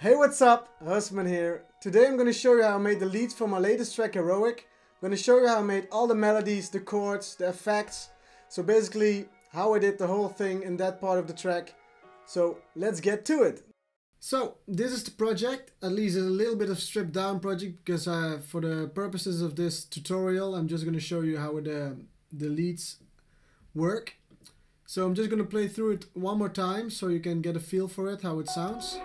Hey what's up, Husman here. Today I'm gonna show you how I made the leads for my latest track Heroic. I'm gonna show you how I made all the melodies, the chords, the effects. So basically how I did the whole thing in that part of the track. So let's get to it. So this is the project, at least a little bit of stripped down project because uh, for the purposes of this tutorial I'm just gonna show you how the, the leads work. So I'm just gonna play through it one more time so you can get a feel for it, how it sounds.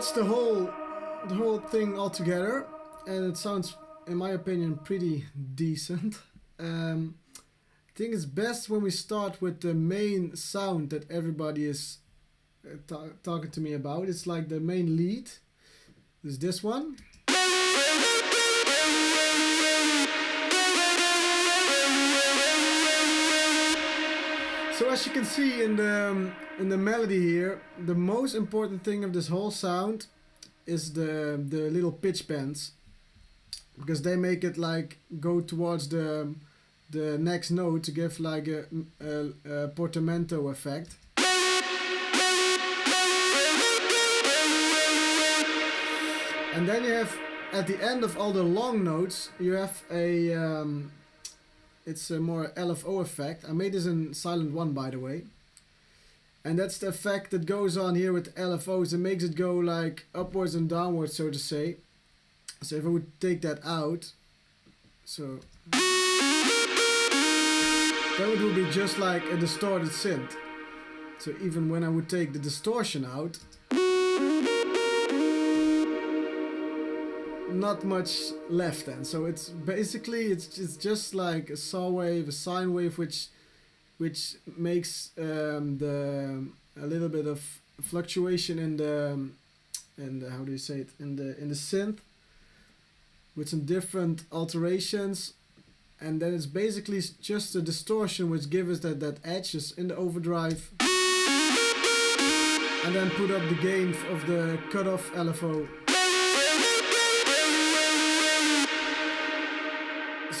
That's the whole the whole thing all together, and it sounds, in my opinion, pretty decent. Um, I think it's best when we start with the main sound that everybody is uh, talking to me about. It's like the main lead. Is this one? So as you can see in the um, in the melody here, the most important thing of this whole sound is the the little pitch bends because they make it like go towards the the next note to give like a, a, a portamento effect. And then you have at the end of all the long notes, you have a um, it's a more LFO effect. I made this in Sylenth1 by the way. And that's the effect that goes on here with LFOs. It makes it go like upwards and downwards so to say. So if I would take that out, so then it would be just like a distorted synth. So even when I would take the distortion out, not much left then. So it's basically it's it's just like a saw wave, a sine wave, which which makes um, the a little bit of fluctuation in the the how do you say it? In the in the synth with some different alterations. And then it's basically just a distortion which gives us that that edges in the overdrive. And then put up the gain of the cutoff LFO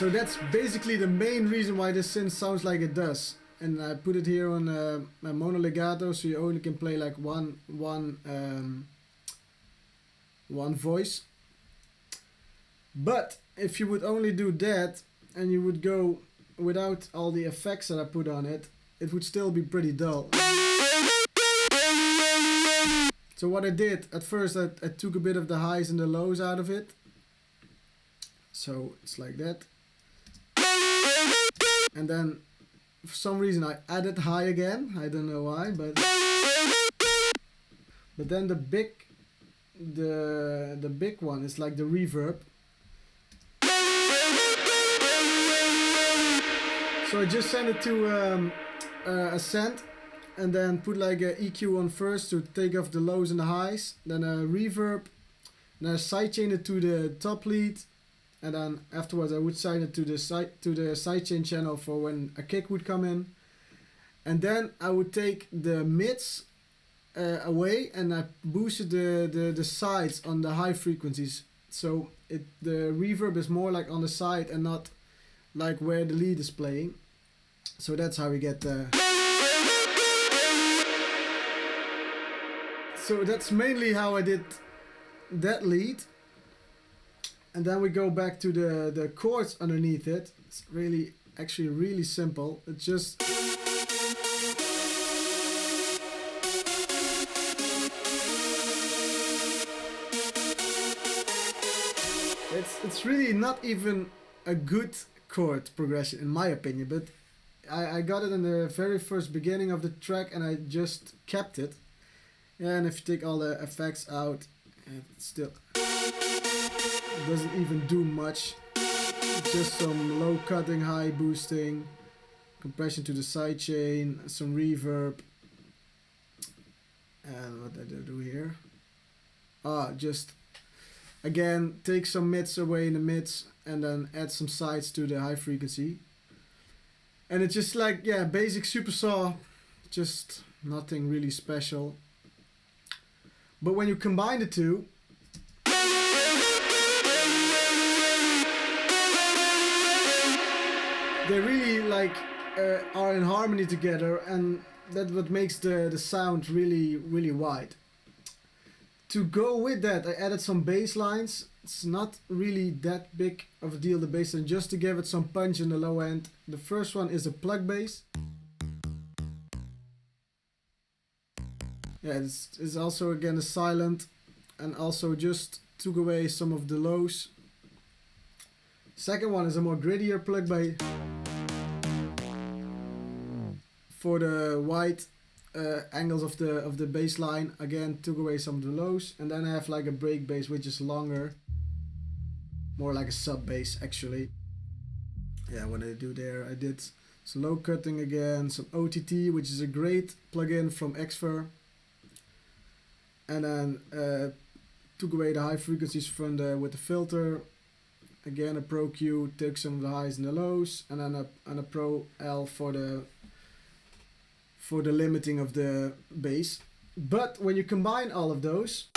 so that's basically the main reason why this synth sounds like it does. And I put it here on uh, a mono legato, so you only can play like one one um, one voice. But if you would only do that and you would go without all the effects that I put on it, it would still be pretty dull. So what I did at first, I, I took a bit of the highs and the lows out of it. So it's like that and then for some reason I added high again. I don't know why but but then the big the the big one is like the reverb. So I just sent it to um, uh, Ascend and then put like a EQ on first to take off the lows and the highs then a reverb then I sidechain it to the top lead and then afterwards I would sign it to the side to the sidechain channel for when a kick would come in. And then I would take the mids uh, away and I boosted the, the the sides on the high frequencies. So it the reverb is more like on the side and not like where the lead is playing. So that's how we get the so that's mainly how I did that lead and then we go back to the the chords underneath it. It's really actually really simple. It's just it's it's really not even a good chord progression in my opinion but I, I got it in the very first beginning of the track and I just kept it. And if you take all the effects out it's still doesn't even do much just some low cutting, high boosting, compression to the sidechain, some reverb. And what did I do here? Ah, just again take some mids away in the mids and then add some sides to the high frequency. And it's just like yeah, basic super saw, just nothing really special. But when you combine the two, like uh, are in harmony together and that's what makes the, the sound really really wide. To go with that I added some bass lines. It's not really that big of a deal the bass line just to give it some punch in the low end. The first one is a pluck bass. Yeah, it's, it's also again a Sylenth and also just took away some of the lows. Second one is a more grittier pluck bass for the wide uh, angles of the of the bass line again took away some of the lows and then I have like a break bass which is longer more like a sub bass actually. Yeah what did I do there? I did some low cutting again some OTT which is a great plugin from Xfer and then uh, took away the high frequencies from the with the filter. Again a pro Q took some of the highs and the lows and then a, and a pro L for the for the limiting of the bass. But when you combine all of those,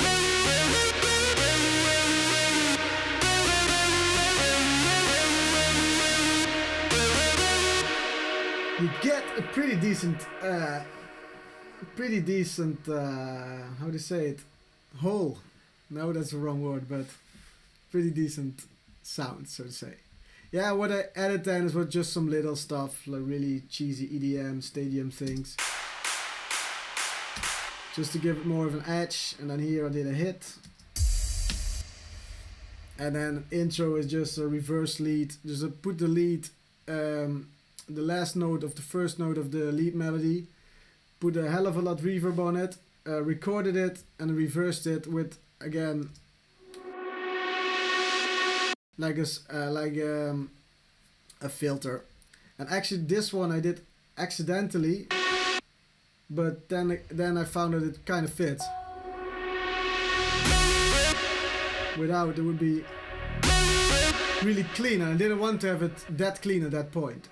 you get a pretty decent, uh, pretty decent, uh, how do you say it, whole. No, that's the wrong word, but pretty decent sound, so to say yeah, what I added then is was just some little stuff, like really cheesy EDM, stadium things. Just to give it more of an edge, and then here I did a hit. And then intro is just a reverse lead, just put the lead, um, the last note of the first note of the lead melody, put a hell of a lot reverb on it, uh, recorded it, and reversed it with, again, like a uh, like um, a filter. And actually this one I did accidentally but then then I found that it kind of fits. Without it would be really clean and I didn't want to have it that clean at that point.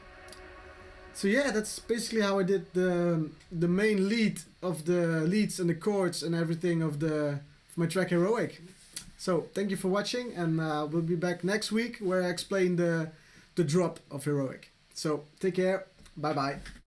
So yeah that's basically how I did the the main lead of the leads and the chords and everything of the of my track heroic so thank you for watching, and uh, we'll be back next week where I explain the the drop of heroic. So take care. Bye bye.